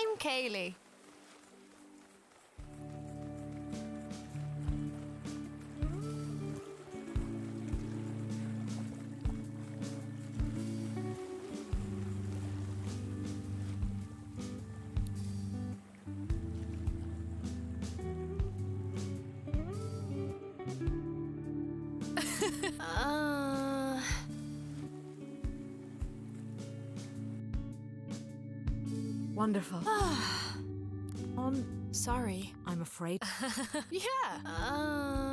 I'm Kayleigh. Wonderful. Um, sorry. I'm afraid. Yeah. Uh...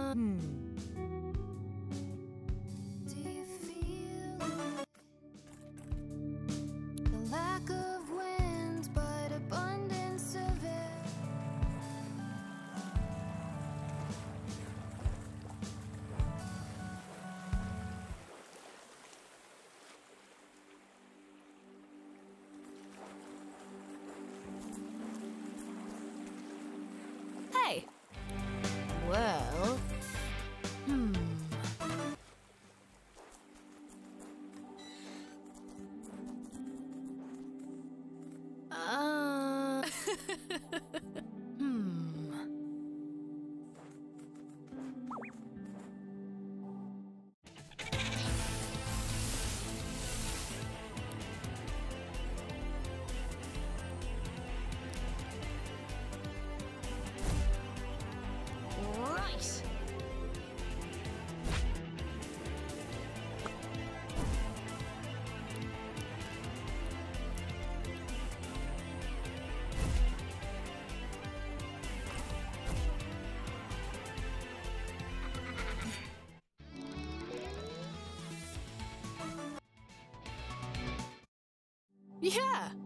Yeah.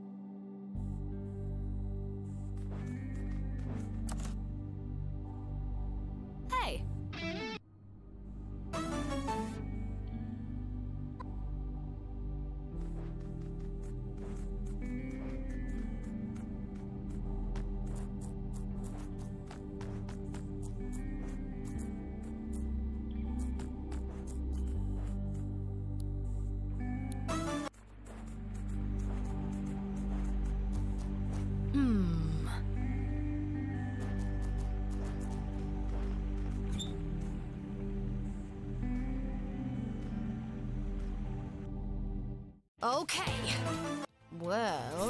Okay. Well.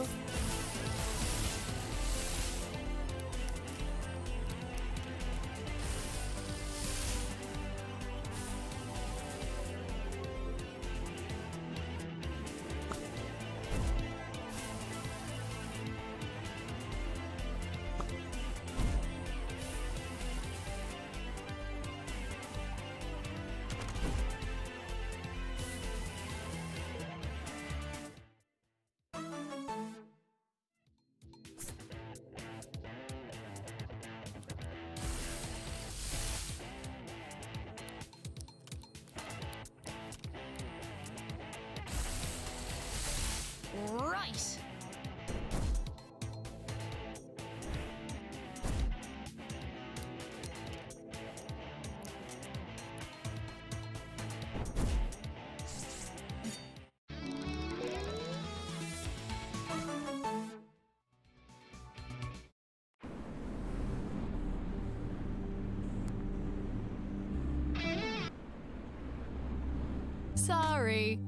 Sorry.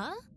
Huh?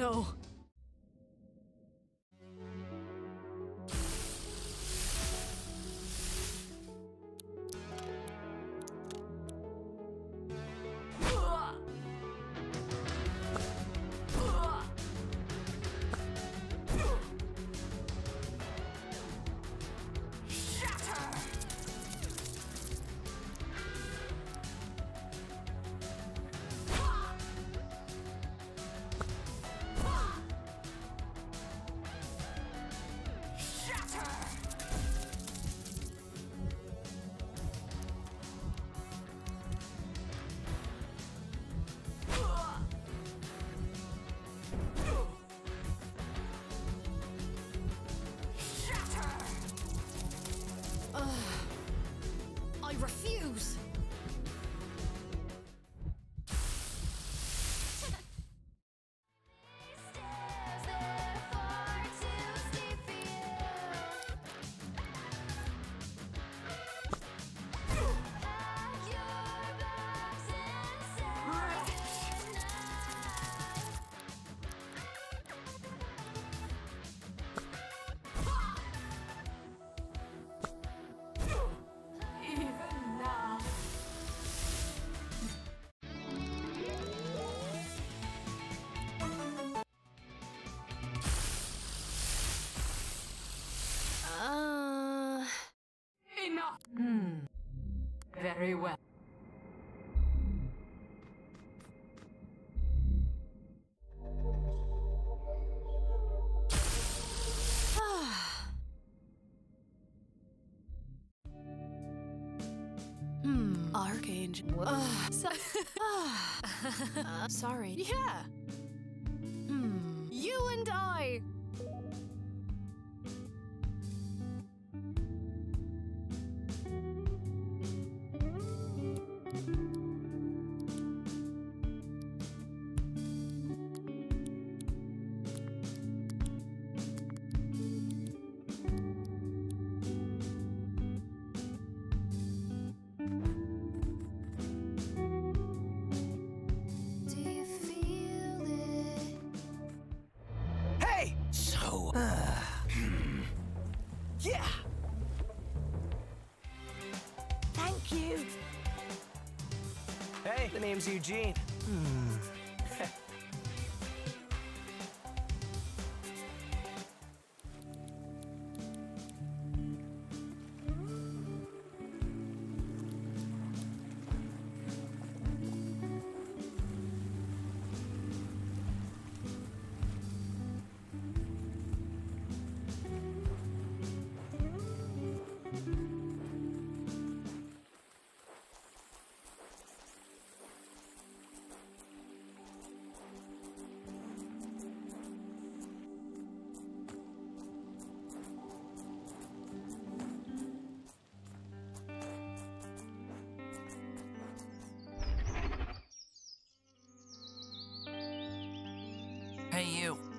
no. very well. hmm. Archangel. Uh, so uh, sorry. Yeah. James Eugene. Hey, you.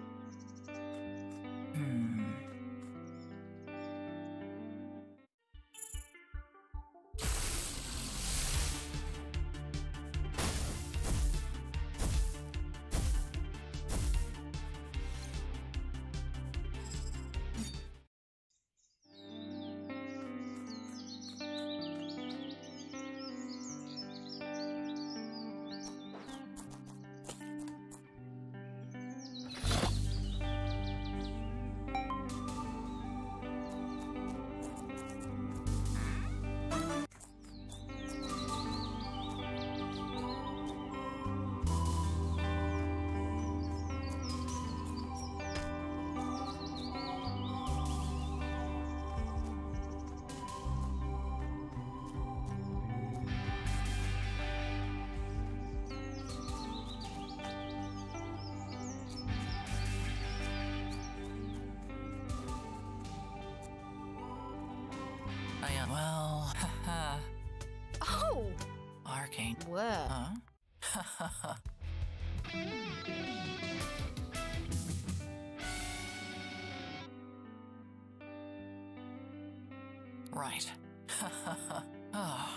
right. Ha ha ha. Oh.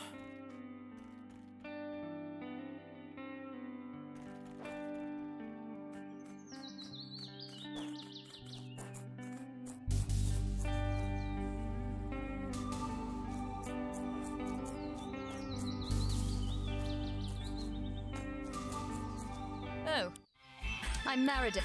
I'm Meredith.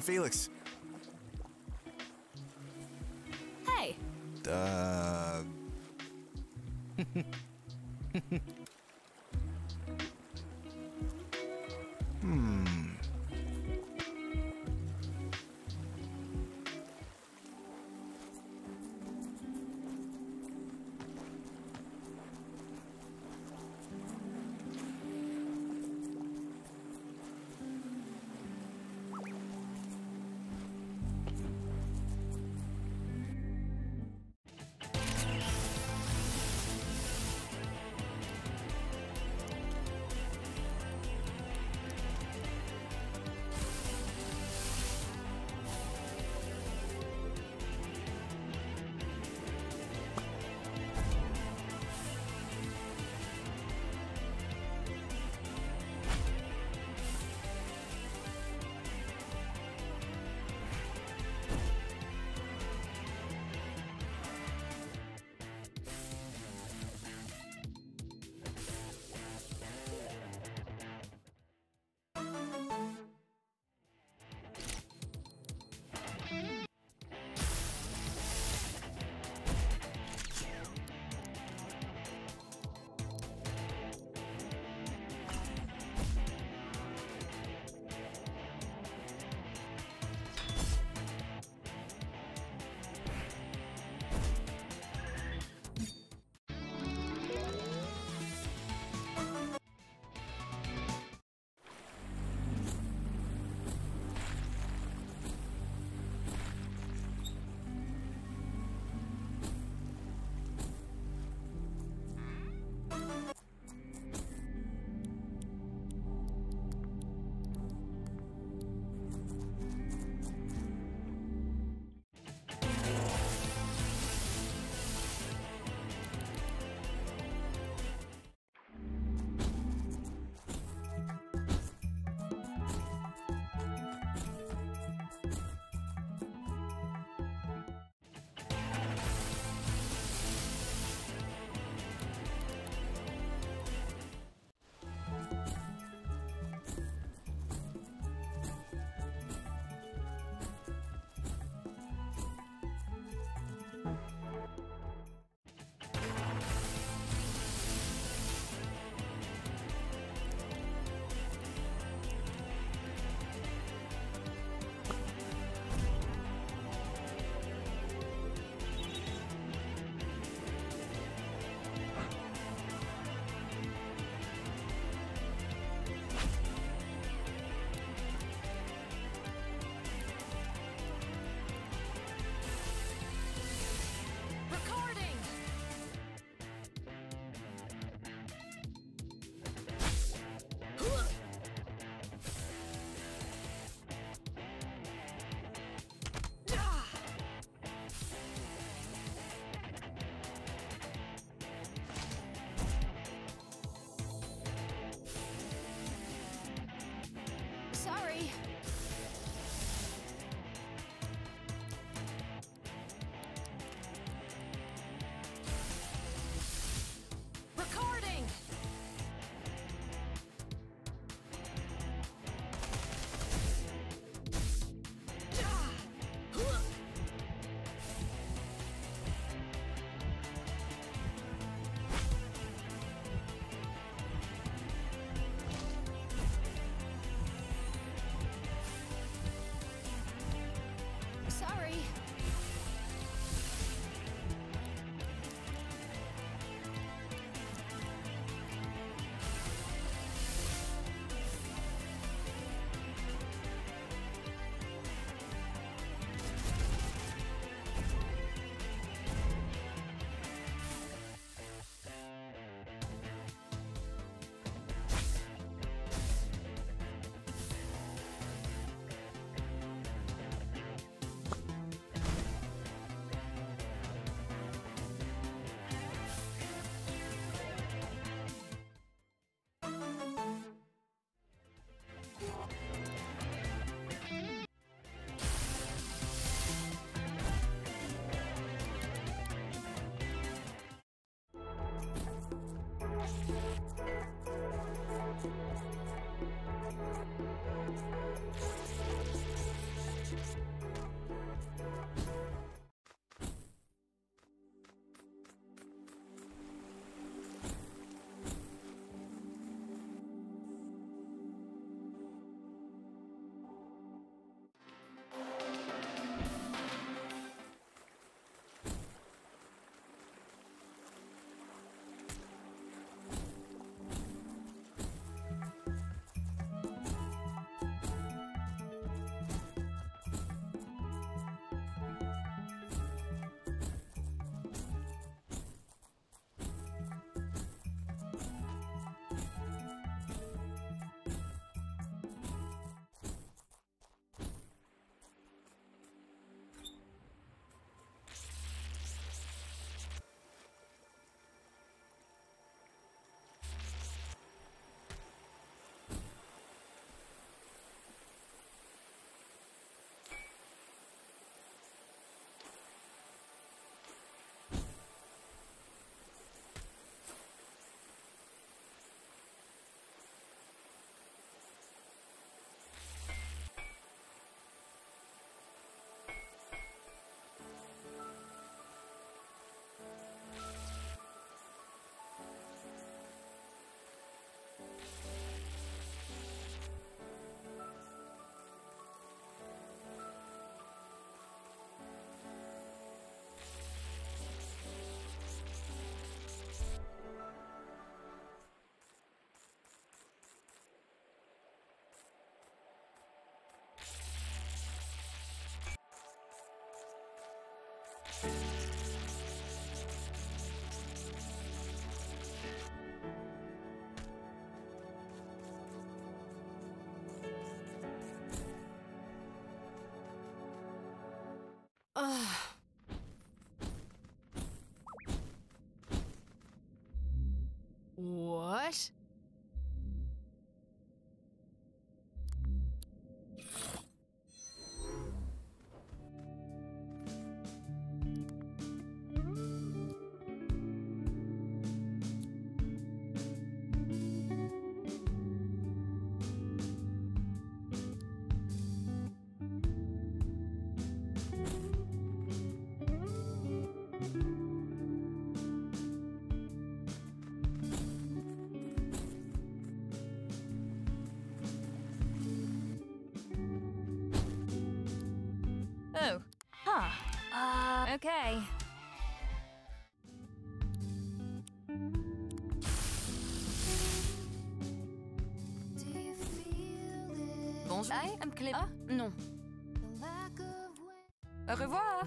I'm Felix. Thank you. Oh. Huh. Uh, okay. Bonjour. I am Clé... Ah, non. Au revoir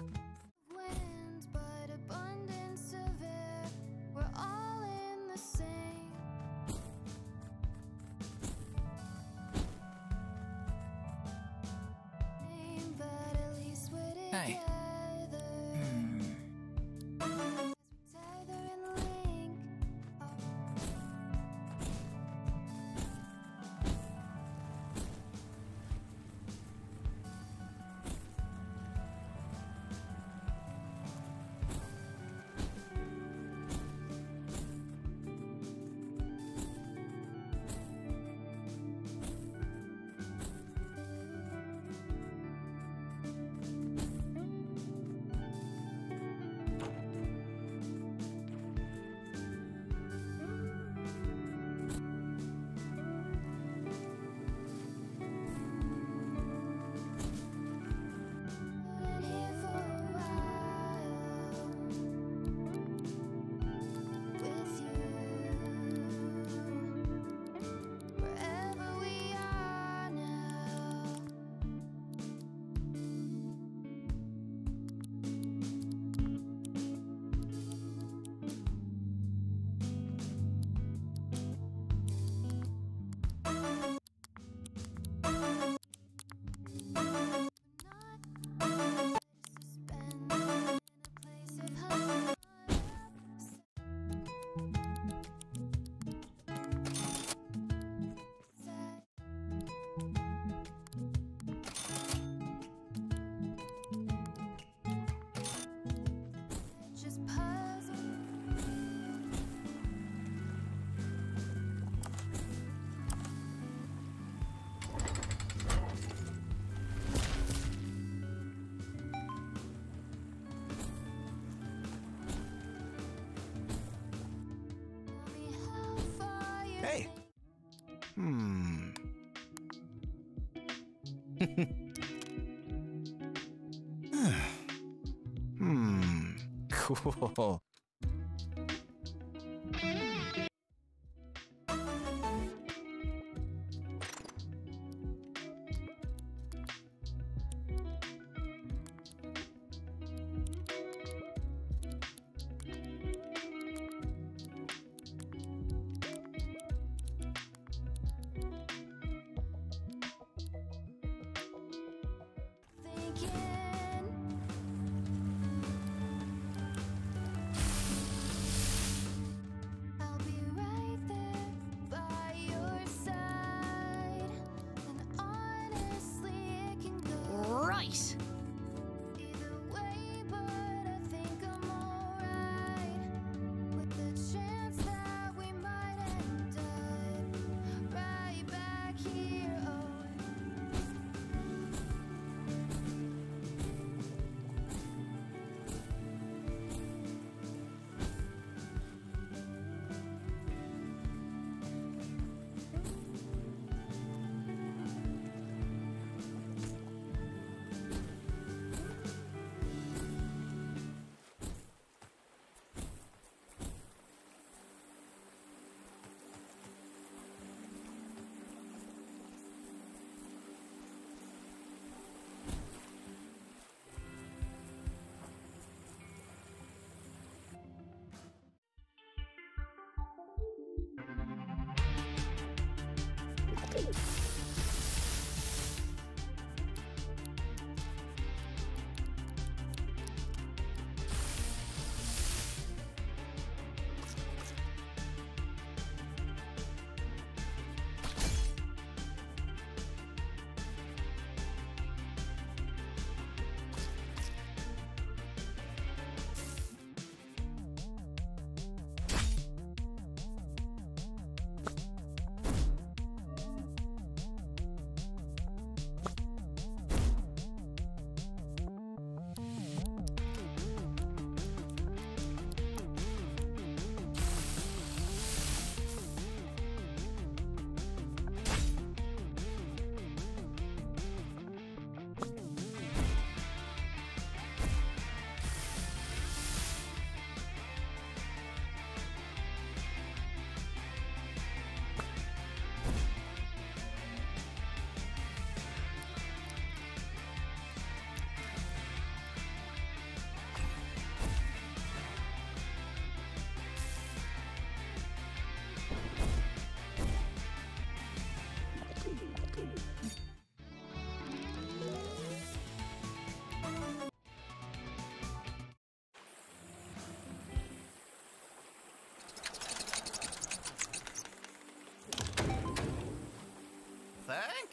hmm. Cool.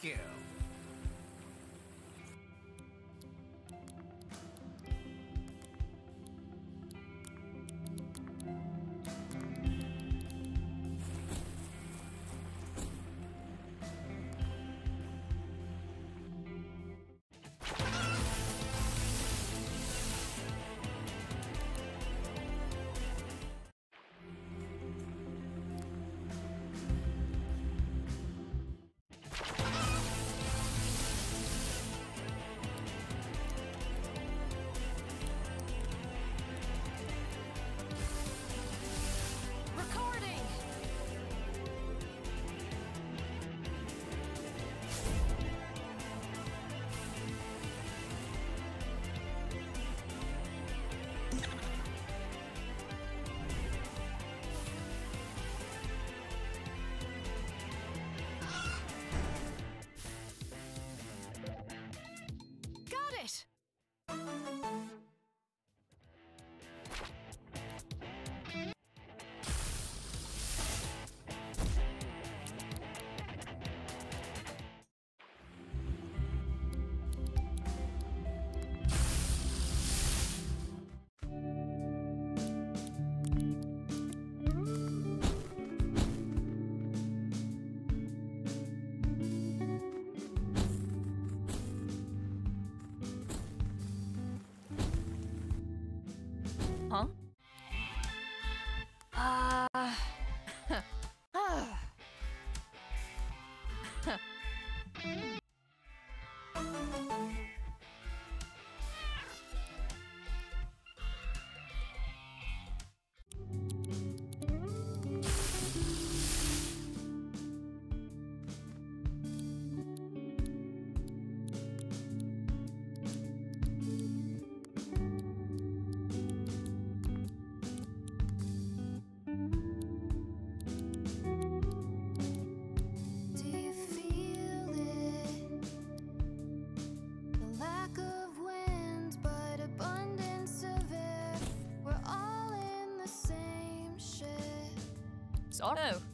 You. Auto.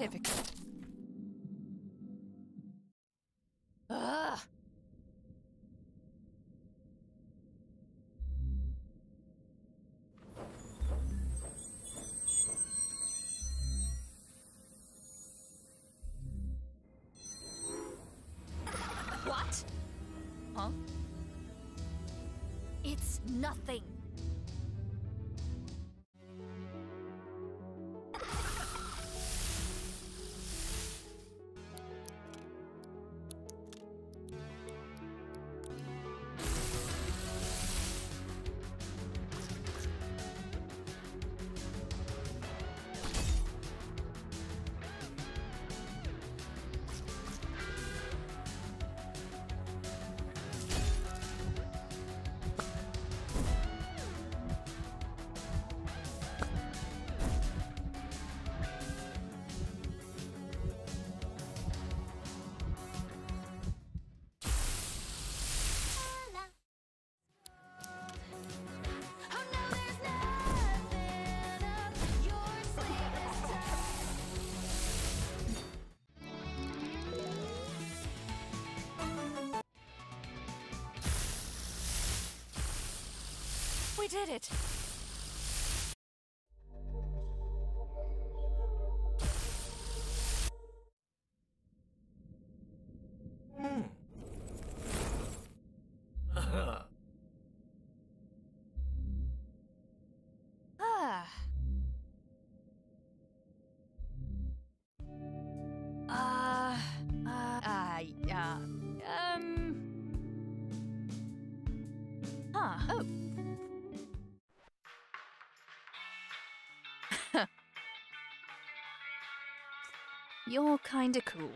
Ah. Did it! Kinda cool.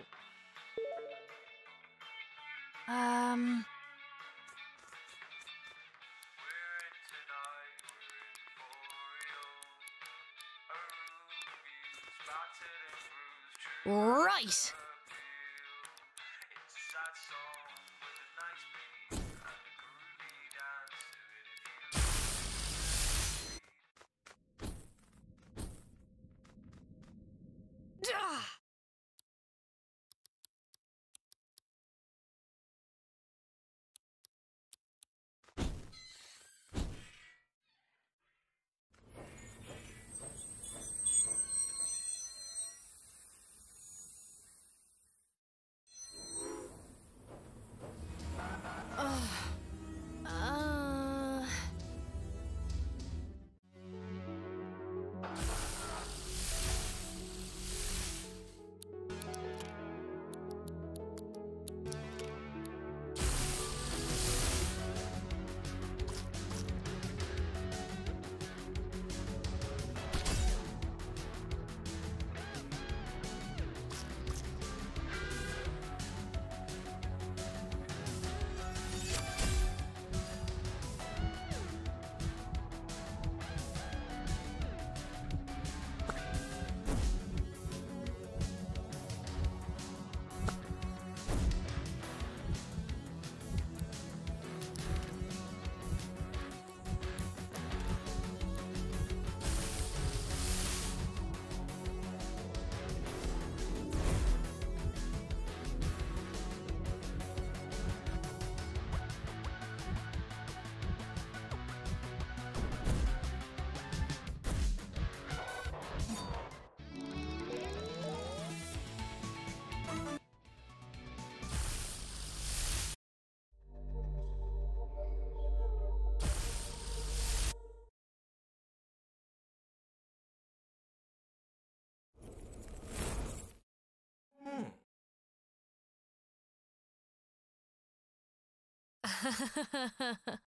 Um. Ah! Uh, hmm. Hey! Uh. Hmm.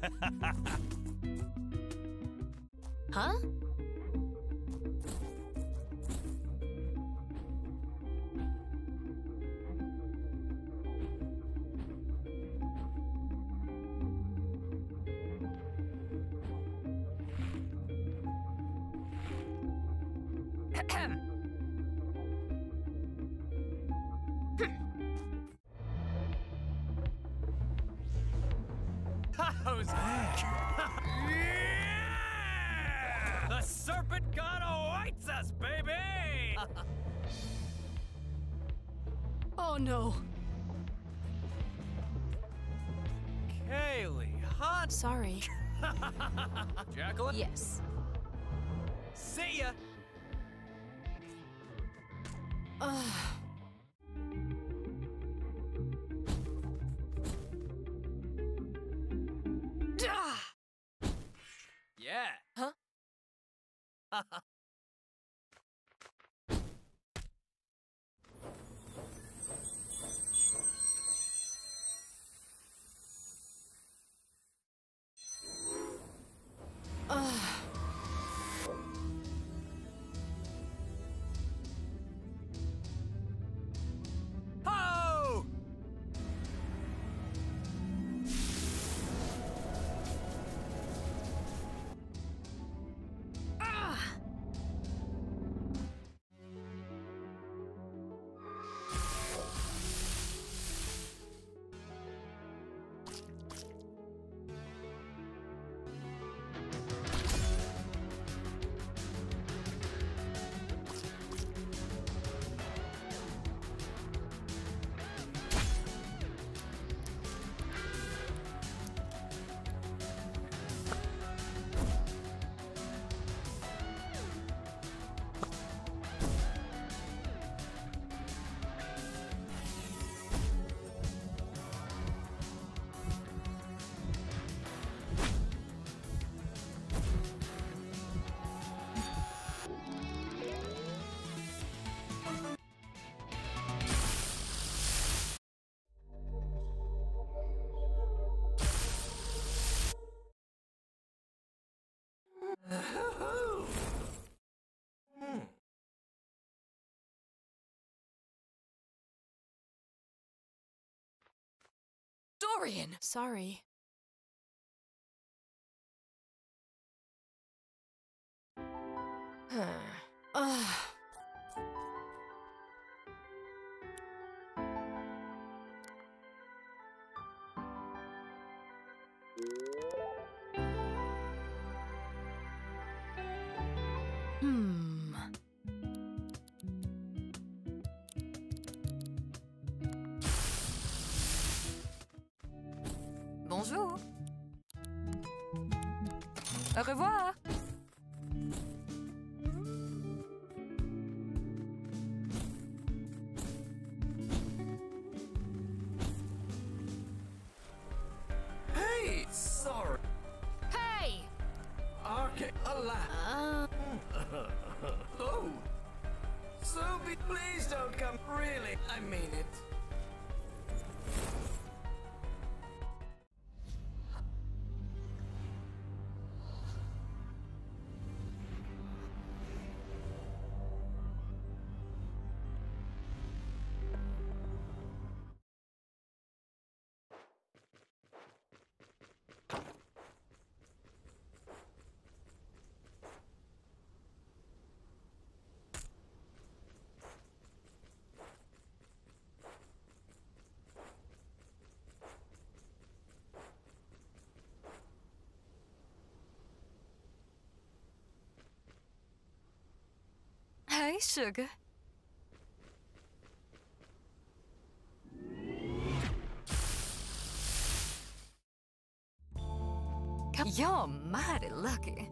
huh? Oh no. Kayleigh, hot. Sorry. Jacqueline? Yes. See ya. Ugh. Dorian! Sorry. Huh. Ugh. Sugar. You're mighty lucky.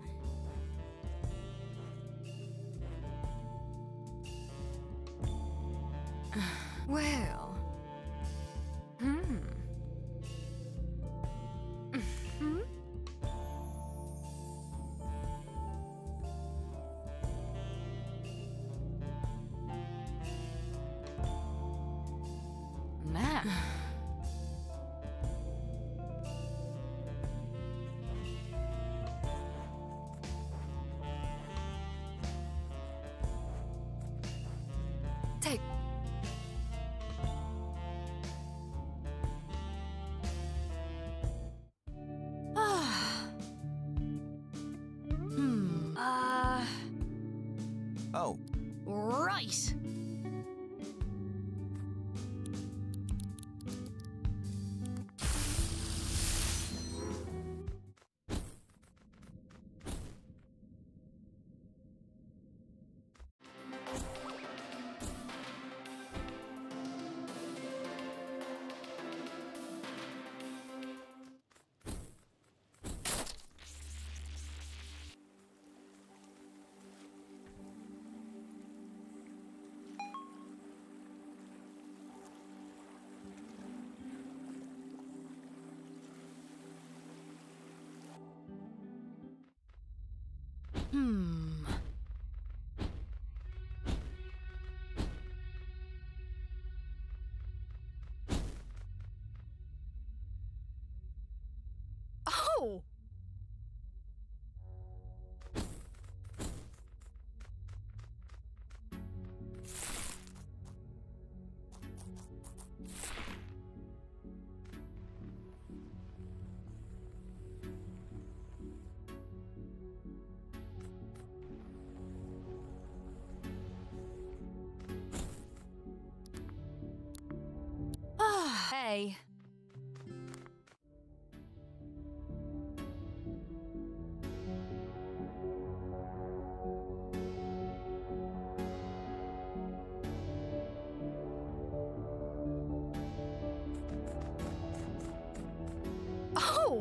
Oh!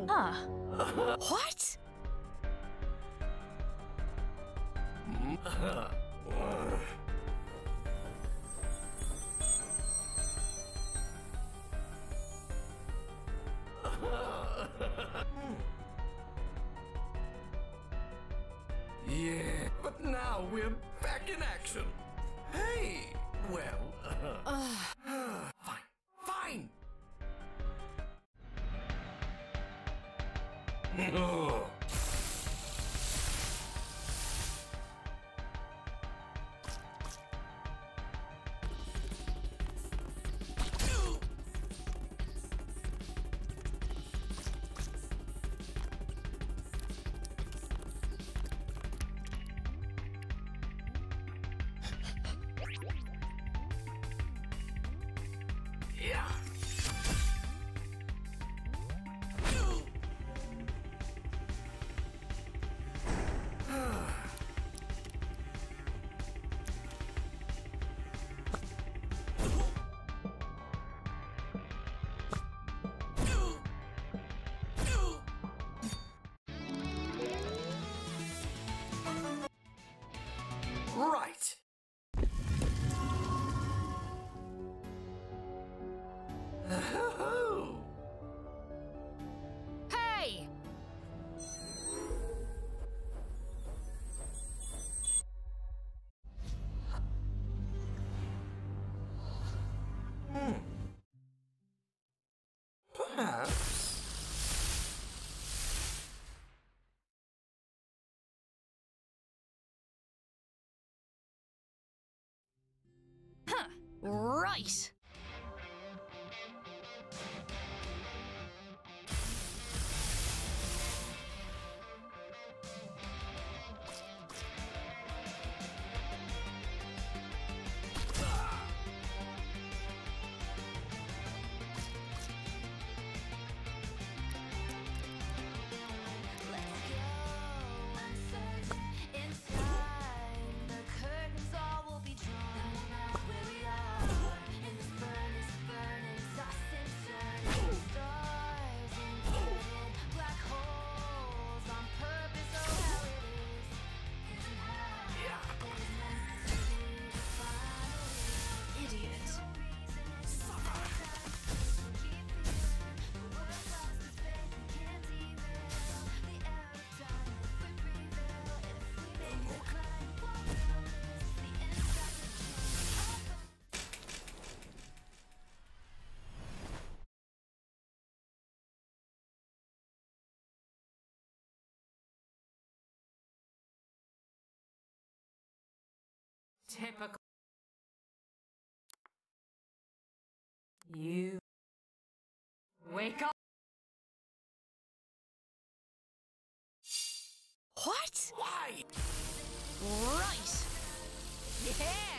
Huh. What? perhaps... Typical. You. Wake up. What? Why? Right. Yeah.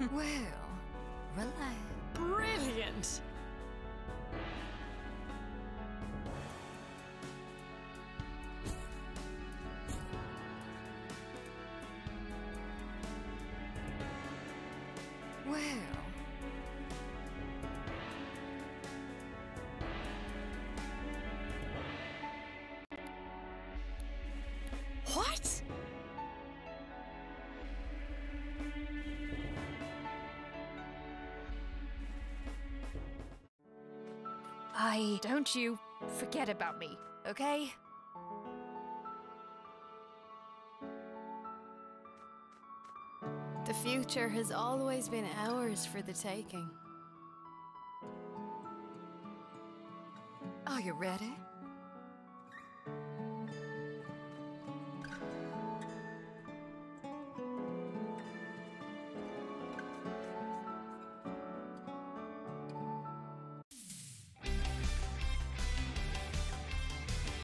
well, relax. Brilliant. Don't you forget about me, okay? The future has always been ours for the taking. Are you ready?